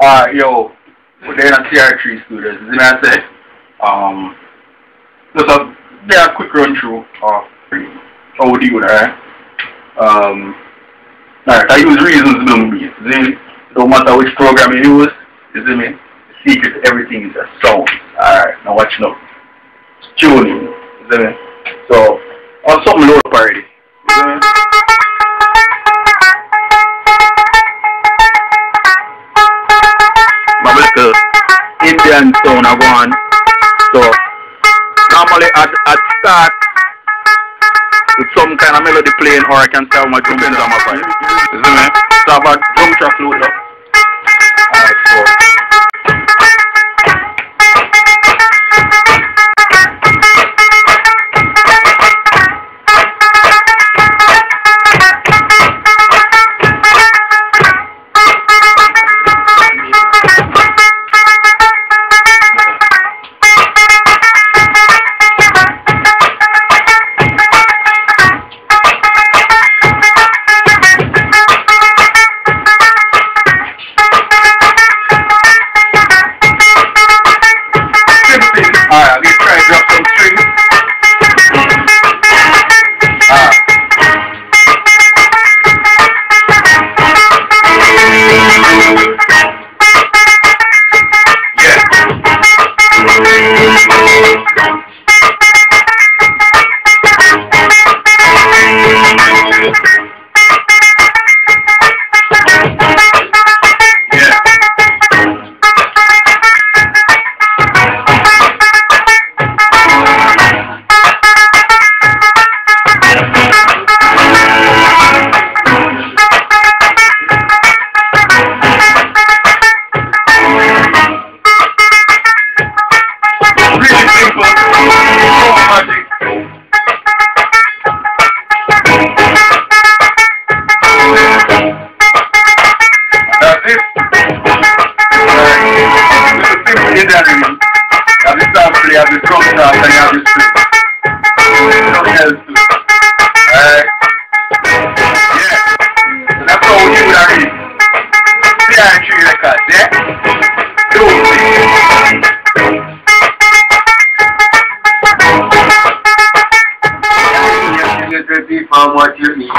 Uh, yo, we're in a CR3 studios. What I say? Um, just a, yeah, quick run through of how we do that, Um, alright, I use reasons don't be. See, no matter which program you use, you see me? The secret to everything is a sound. Alright, now watch now. It's tuning. You see me? So, on something low already. Little Indian sound I on. So normally I'd, I'd start with some kind of melody playing or I can start with my drum and my? So I've got drum track loaded up. Alright, so Yeah. Yeah. on what you eat.